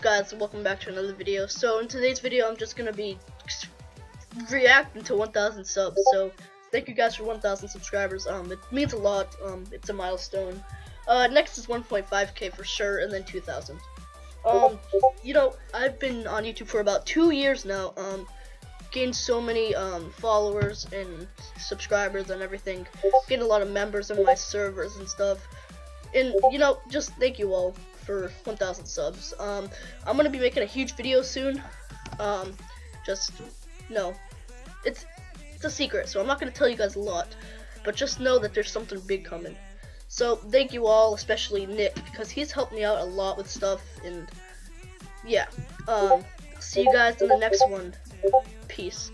guys welcome back to another video. So in today's video I'm just gonna be reacting to 1,000 subs. So thank you guys for 1,000 subscribers. Um, it means a lot. Um, it's a milestone. Uh, next is 1.5k for sure, and then 2,000. Um, you know I've been on YouTube for about two years now. Um, gained so many um followers and subscribers and everything. Gained a lot of members in my servers and stuff. And you know, just thank you all for 1,000 subs. Um, I'm gonna be making a huge video soon. Um, just no, it's it's a secret, so I'm not gonna tell you guys a lot. But just know that there's something big coming. So thank you all, especially Nick, because he's helped me out a lot with stuff. And yeah, um, see you guys in the next one. Peace.